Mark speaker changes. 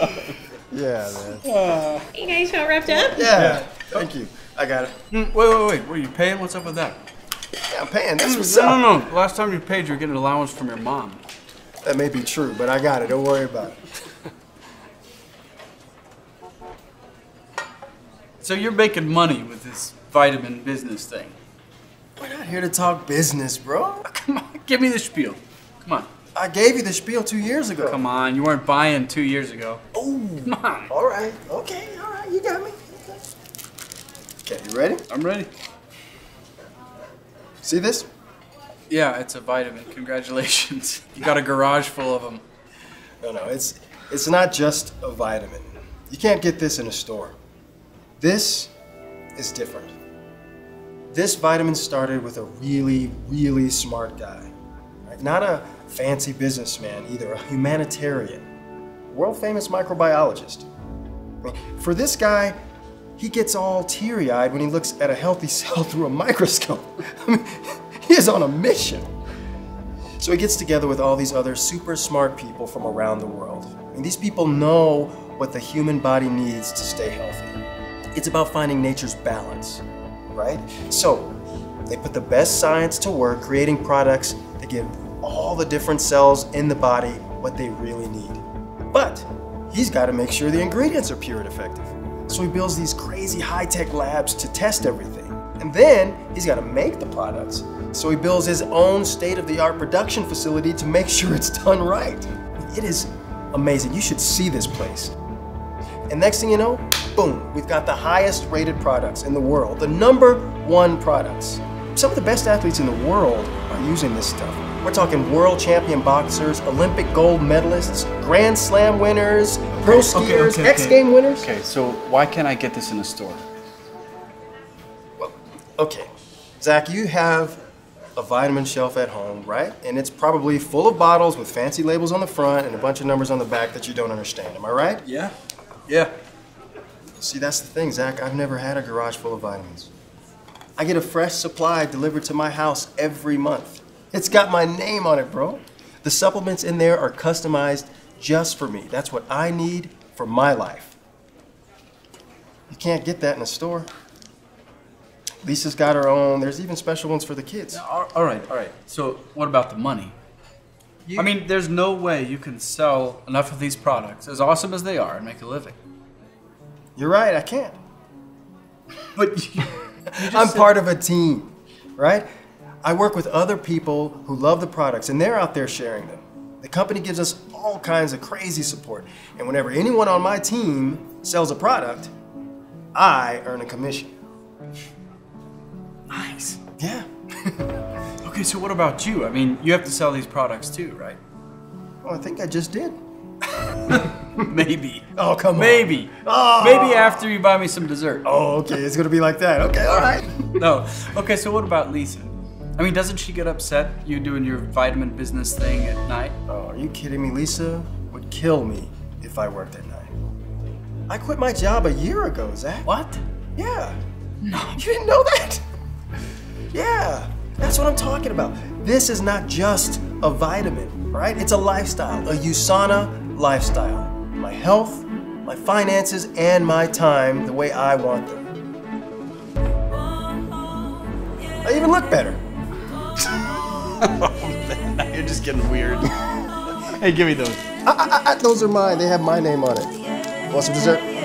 Speaker 1: Yeah, man.
Speaker 2: You guys all wrapped up?
Speaker 1: Yeah. Thank you. I got it.
Speaker 3: Mm, Wait, wait, wait. What are you paying? What's up with that?
Speaker 1: Yeah, I'm paying. That's what's
Speaker 3: no,
Speaker 1: up.
Speaker 3: no, no. Last time you paid, you were getting an allowance from your mom.
Speaker 1: That may be true, but I got it. Don't worry about it.
Speaker 3: So you're making money with this vitamin business thing.
Speaker 1: We're not here to talk business, bro.
Speaker 3: Come on, give me the spiel. Come on.
Speaker 1: I gave you the spiel two years ago.
Speaker 3: Come on, you weren't buying two years ago.
Speaker 1: Oh.
Speaker 3: Come on.
Speaker 1: All right. Okay. All right. You got me. Okay. You ready?
Speaker 3: I'm ready.
Speaker 1: See this?
Speaker 3: Yeah, it's a vitamin. Congratulations. You got a garage full of them.
Speaker 1: No, no. It's it's not just a vitamin. You can't get this in a store. This is different. This vitamin started with a really, really smart guy. Right? Not a fancy businessman either, a humanitarian, world famous microbiologist. I mean, for this guy, he gets all teary eyed when he looks at a healthy cell through a microscope. I mean, he is on a mission. So he gets together with all these other super smart people from around the world. And these people know what the human body needs to stay healthy. It's about finding nature's balance, right? So they put the best science to work creating products that give all the different cells in the body what they really need. But he's got to make sure the ingredients are pure and effective. So he builds these crazy high-tech labs to test everything. And then he's got to make the products. So he builds his own state-of-the-art production facility to make sure it's done right. It is amazing. You should see this place. And next thing you know, boom, we've got the highest rated products in the world, the number one products. Some of the best athletes in the world are using this stuff. We're talking world champion boxers, Olympic gold medalists, Grand Slam winners, pro skiers, X Game winners.
Speaker 3: Okay, so why can't I get this in a store?
Speaker 1: Well, Okay, Zach, you have a vitamin shelf at home, right? And it's probably full of bottles with fancy labels on the front and a bunch of numbers on the back that you don't understand. Am I right?
Speaker 3: Yeah. Yeah.
Speaker 1: See, that's the thing, Zach. I've never had a garage full of vitamins. I get a fresh supply delivered to my house every month. It's got my name on it, bro. The supplements in there are customized just for me. That's what I need for my life. You can't get that in a store. Lisa's got her own. There's even special ones for the kids.
Speaker 3: All all right, all right. So what about the money?
Speaker 1: You-
Speaker 3: I mean, there's no way you can sell enough of these products, as awesome as they are, and make a living.
Speaker 1: You're right, I can't.
Speaker 3: But you,
Speaker 1: I'm part of a team, right? I work with other people who love the products and they're out there sharing them. The company gives us all kinds of crazy support. And whenever anyone on my team sells a product, I earn a commission.
Speaker 3: nice.
Speaker 1: Yeah.
Speaker 3: Okay, so what about you? I mean, you have to sell these products too, right?
Speaker 1: Well, I think I just did.
Speaker 3: Maybe.
Speaker 1: Oh, come on.
Speaker 3: Maybe.
Speaker 1: Oh.
Speaker 3: Maybe after you buy me some dessert.
Speaker 1: Oh, okay. It's going to be like that. Okay, all right.
Speaker 3: No. Okay, so what about Lisa? I mean, doesn't she get upset you doing your vitamin business thing at night?
Speaker 1: Oh, are you kidding me? Lisa would kill me if I worked at night. I quit my job a year ago, Zach.
Speaker 3: What?
Speaker 1: Yeah. No. You didn't know that? Yeah. That's what I'm talking about. This is not just a vitamin, right? It's a lifestyle, a USANA lifestyle. My health, my finances, and my time the way I want them. I even look better.
Speaker 3: Now you're just getting weird. hey, give me those.
Speaker 1: I, I, I, those are mine. They have my name on it. Want some dessert?